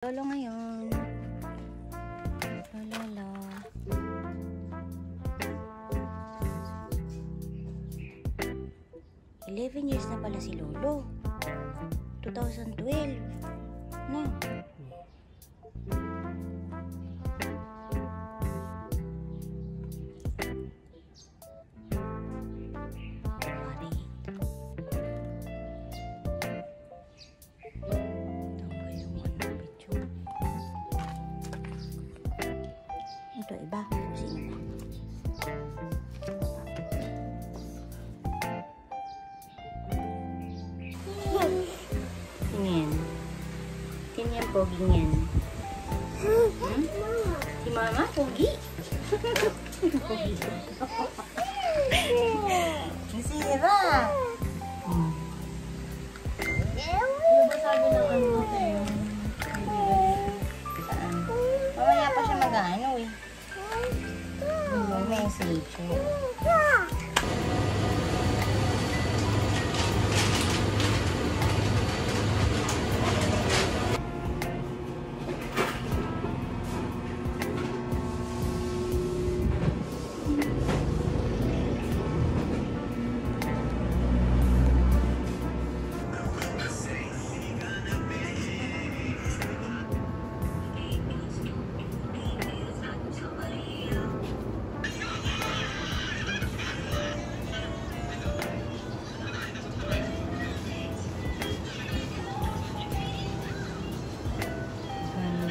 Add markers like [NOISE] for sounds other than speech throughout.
Lolo ngayon. Lolo. Eleven years na pala si Lolo. 2012. No? Pogi yan. Hmm? Si mama, pogi. [LAUGHS] pogi.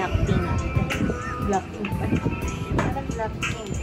Blackpink. Blackpink pa. Parang Blackpink.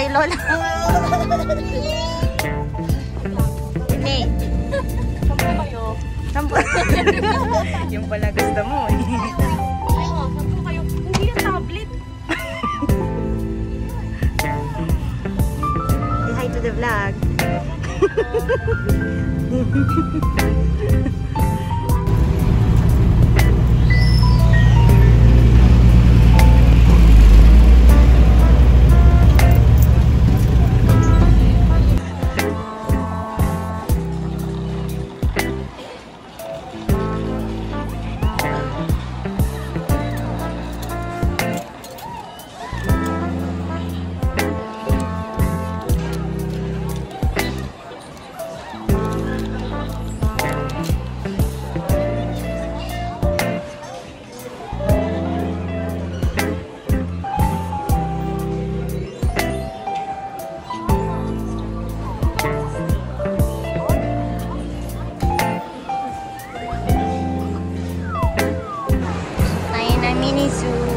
Kay Lola. Hindi. Sampo kayo. Sampo. [LAUGHS] Yung pala gusto mo eh. Oo, sampo kayo. Hindi yung tablet. Say hi to the vlog. [LAUGHS] mini zoo.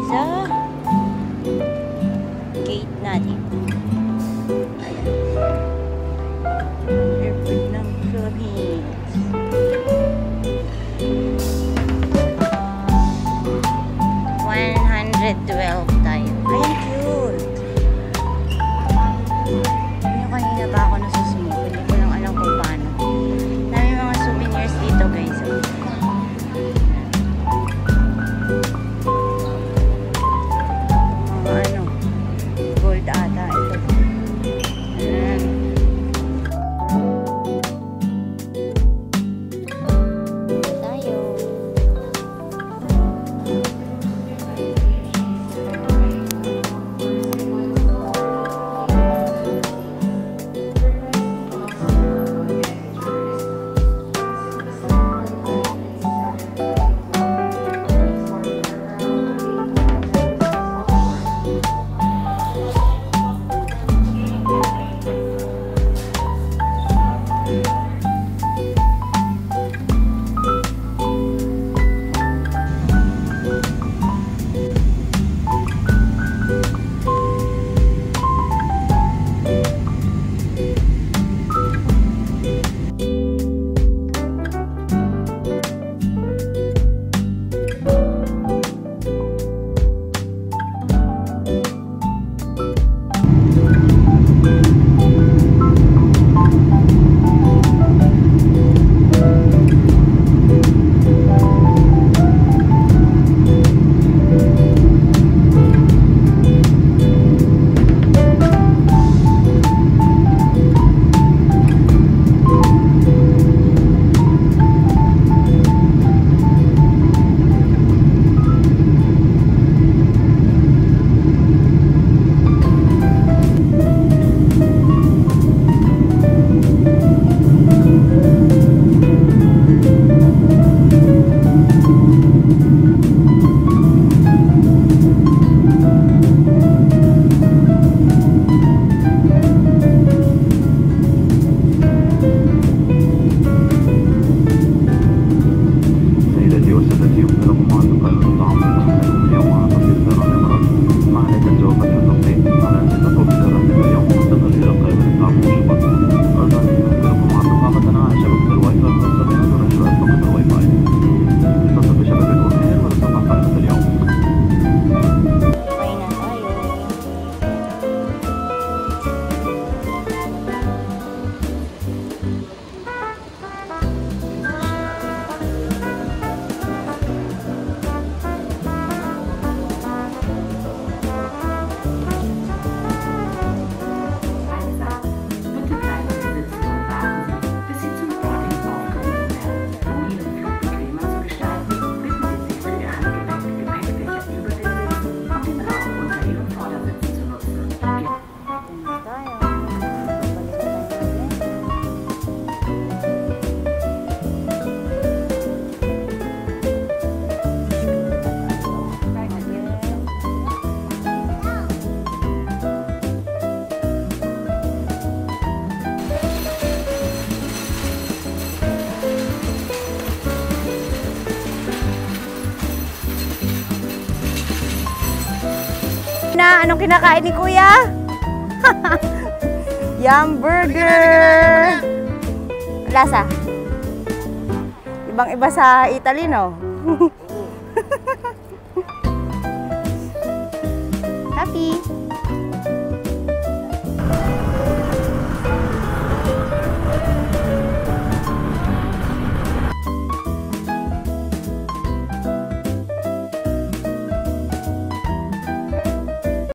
guys. Ah. anong kinakain ni Kuya? [LAUGHS] Yum burger! Lasa. Ibang-iba sa Italy, no? [LAUGHS] Happy!